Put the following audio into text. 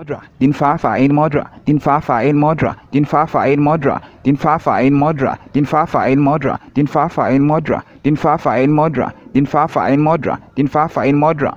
modra. Din fa fa in modra. Din fa fa in modra. Din fa fa in modra. Din fa fa in modra. Din fa fa in modra. Din fa fa in modra. Din fa fa in modra. Din fa fa in modra. Din fa fa in modra.